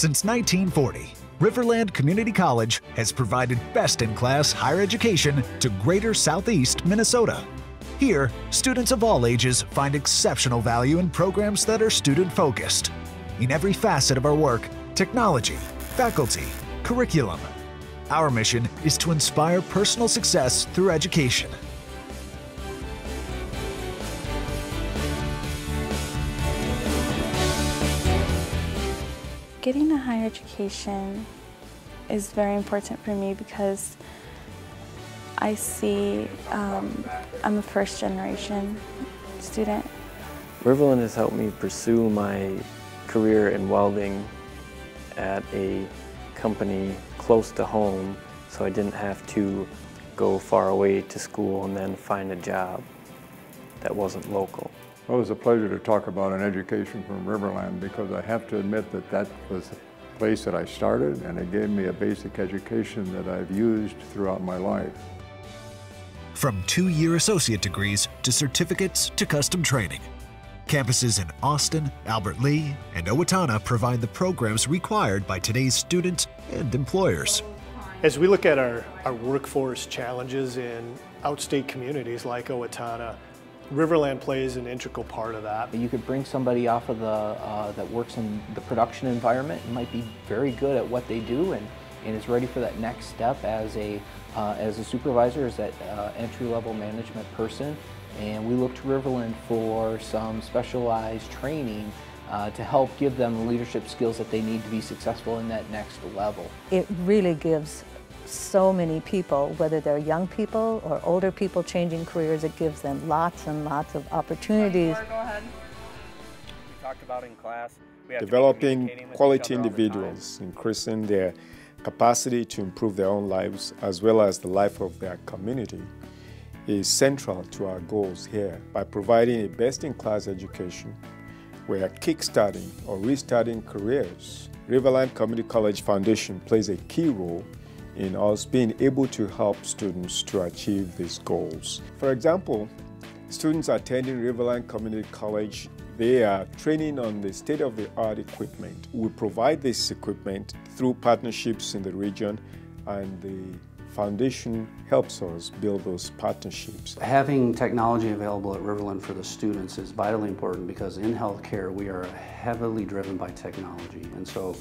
Since 1940, Riverland Community College has provided best-in-class higher education to greater southeast Minnesota. Here, students of all ages find exceptional value in programs that are student-focused. In every facet of our work, technology, faculty, curriculum, our mission is to inspire personal success through education. Getting a higher education is very important for me because I see um, I'm a first generation student. Riverland has helped me pursue my career in welding at a company close to home so I didn't have to go far away to school and then find a job that wasn't local. Well, it was a pleasure to talk about an education from Riverland because I have to admit that that was the place that I started and it gave me a basic education that I've used throughout my life. From two-year associate degrees to certificates to custom training, campuses in Austin, Albert Lea, and Owatonna provide the programs required by today's students and employers. As we look at our, our workforce challenges in outstate communities like Owatonna, Riverland plays an integral part of that. You could bring somebody off of the, uh, that works in the production environment and might be very good at what they do and, and is ready for that next step as a, uh, as a supervisor, as that uh, entry-level management person. And we look to Riverland for some specialized training uh, to help give them the leadership skills that they need to be successful in that next level. It really gives so many people, whether they're young people or older people changing careers, it gives them lots and lots of opportunities. Go ahead. We talked about in class. Developing quality individuals, increasing their capacity to improve their own lives as well as the life of their community is central to our goals here by providing a best-in-class education. We are kickstarting or restarting careers. Riverland Community College Foundation plays a key role in us being able to help students to achieve these goals. For example, students attending Riverland Community College, they are training on the state-of-the-art equipment. We provide this equipment through partnerships in the region and the foundation helps us build those partnerships. Having technology available at Riverland for the students is vitally important because in healthcare we are heavily driven by technology and so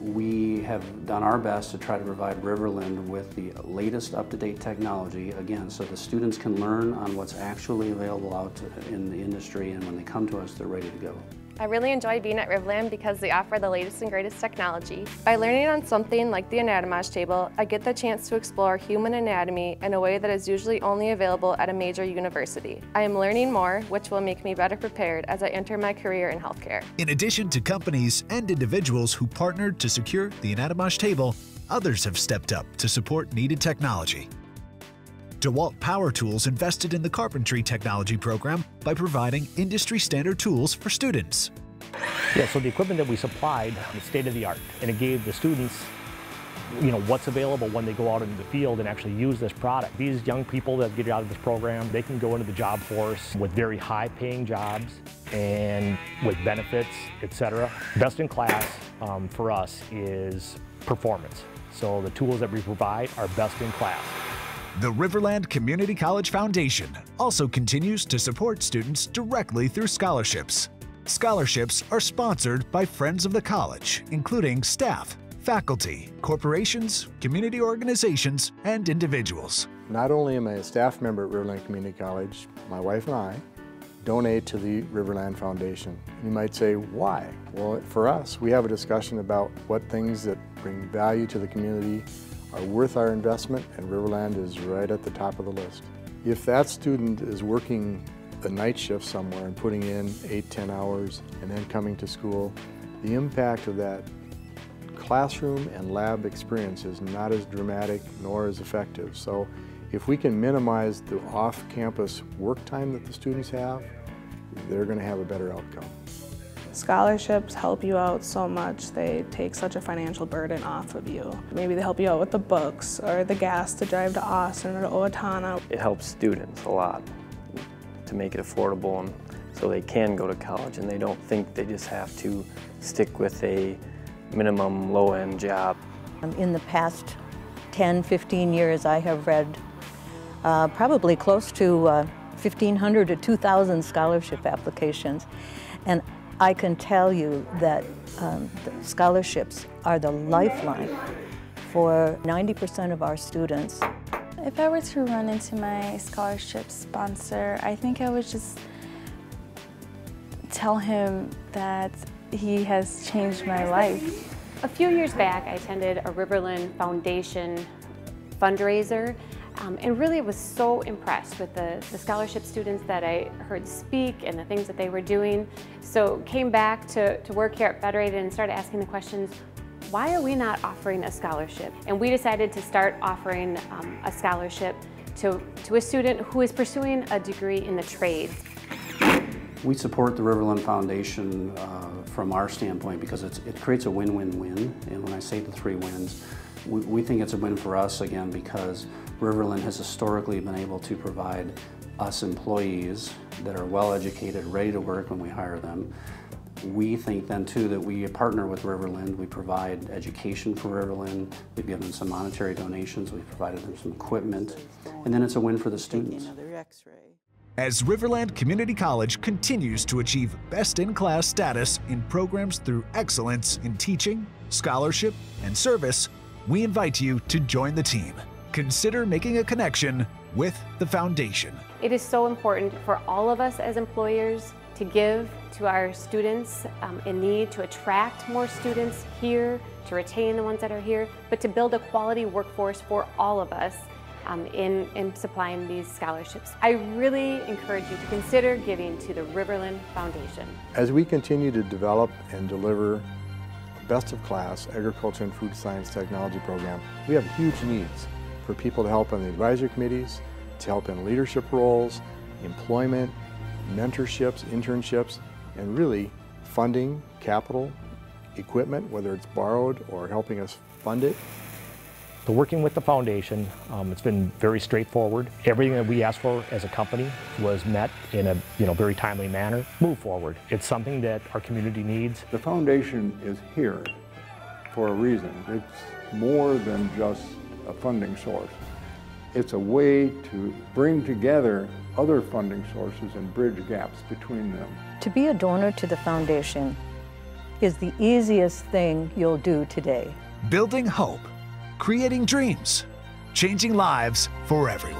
we have done our best to try to provide Riverland with the latest up-to-date technology, again, so the students can learn on what's actually available out in the industry, and when they come to us, they're ready to go. I really enjoy being at Riverland because they offer the latest and greatest technology. By learning on something like the Anatomage table, I get the chance to explore human anatomy in a way that is usually only available at a major university. I am learning more, which will make me better prepared as I enter my career in healthcare. In addition to companies and individuals who partnered to secure the Anatomage table, others have stepped up to support needed technology. DeWalt Power Tools invested in the carpentry technology program by providing industry standard tools for students. Yeah, so the equipment that we supplied was state of the art, and it gave the students you know, what's available when they go out into the field and actually use this product. These young people that get out of this program, they can go into the job force with very high paying jobs and with benefits, etc. Best in class um, for us is performance. So the tools that we provide are best in class. The Riverland Community College Foundation also continues to support students directly through scholarships. Scholarships are sponsored by friends of the college, including staff, faculty, corporations, community organizations, and individuals. Not only am I a staff member at Riverland Community College, my wife and I donate to the Riverland Foundation. You might say, why? Well, for us, we have a discussion about what things that bring value to the community are worth our investment and Riverland is right at the top of the list. If that student is working the night shift somewhere and putting in eight, ten hours and then coming to school, the impact of that classroom and lab experience is not as dramatic nor as effective. So if we can minimize the off-campus work time that the students have, they're going to have a better outcome. Scholarships help you out so much. They take such a financial burden off of you. Maybe they help you out with the books or the gas to drive to Austin or to Owatonna. It helps students a lot to make it affordable and so they can go to college and they don't think they just have to stick with a minimum low-end job. Um, in the past 10, 15 years, I have read uh, probably close to uh, 1,500 to 2,000 scholarship applications. And I can tell you that um, scholarships are the lifeline for 90% of our students. If I were to run into my scholarship sponsor, I think I would just tell him that he has changed my life. A few years back, I attended a Riverland Foundation fundraiser um, and really was so impressed with the, the scholarship students that I heard speak and the things that they were doing. So came back to, to work here at Federated and started asking the questions, why are we not offering a scholarship? And we decided to start offering um, a scholarship to, to a student who is pursuing a degree in the trades. We support the Riverland Foundation uh, from our standpoint because it creates a win-win-win. And when I say the three wins, we, we think it's a win for us again because Riverland has historically been able to provide us employees that are well educated, ready to work when we hire them. We think then too that we partner with Riverland, we provide education for Riverland, we've given some monetary donations, we've provided them some equipment, and then it's a win for the students. As Riverland Community College continues to achieve best-in-class status in programs through excellence in teaching, scholarship, and service, we invite you to join the team. Consider making a connection with the Foundation. It is so important for all of us as employers to give to our students um, in need, to attract more students here, to retain the ones that are here, but to build a quality workforce for all of us um, in, in supplying these scholarships. I really encourage you to consider giving to the Riverland Foundation. As we continue to develop and deliver best of class agriculture and food science technology program, we have huge needs for people to help on the advisory committees, to help in leadership roles, employment, mentorships, internships, and really funding, capital, equipment, whether it's borrowed or helping us fund it. So working with the foundation, um, it's been very straightforward. Everything that we asked for as a company was met in a you know very timely manner. Move forward. It's something that our community needs. The foundation is here for a reason. It's more than just a funding source. It's a way to bring together other funding sources and bridge gaps between them. To be a donor to the foundation is the easiest thing you'll do today. Building hope creating dreams, changing lives for everyone.